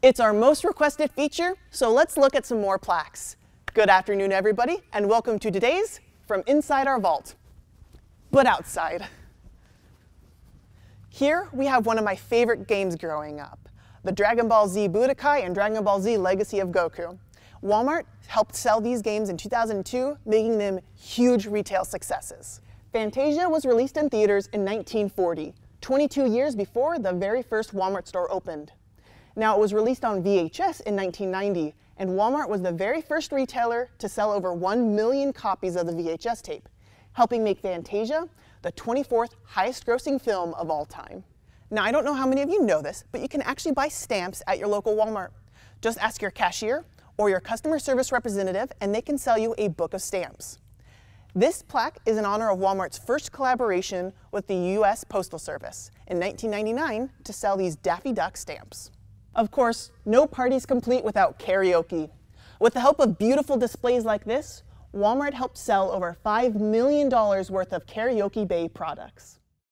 It's our most requested feature, so let's look at some more plaques. Good afternoon, everybody, and welcome to today's From Inside Our Vault, but outside. Here we have one of my favorite games growing up, the Dragon Ball Z Budokai and Dragon Ball Z Legacy of Goku. Walmart helped sell these games in 2002, making them huge retail successes. Fantasia was released in theaters in 1940, 22 years before the very first Walmart store opened. Now, it was released on VHS in 1990, and Walmart was the very first retailer to sell over 1 million copies of the VHS tape, helping make Fantasia the 24th highest grossing film of all time. Now, I don't know how many of you know this, but you can actually buy stamps at your local Walmart. Just ask your cashier or your customer service representative, and they can sell you a book of stamps. This plaque is in honor of Walmart's first collaboration with the U.S. Postal Service in 1999 to sell these Daffy Duck stamps. Of course, no party's complete without karaoke. With the help of beautiful displays like this, Walmart helped sell over $5 million worth of Karaoke Bay products.